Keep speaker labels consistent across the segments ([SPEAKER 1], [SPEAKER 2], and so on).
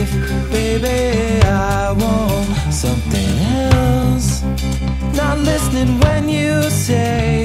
[SPEAKER 1] Baby, I want something else. Not listening when you say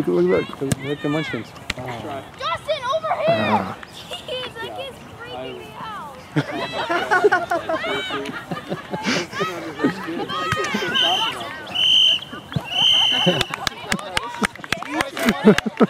[SPEAKER 2] Got help?
[SPEAKER 3] Oh, look, look, look, look, look at the munchkins.
[SPEAKER 4] Justin, over here! He's like, he's freaking me out.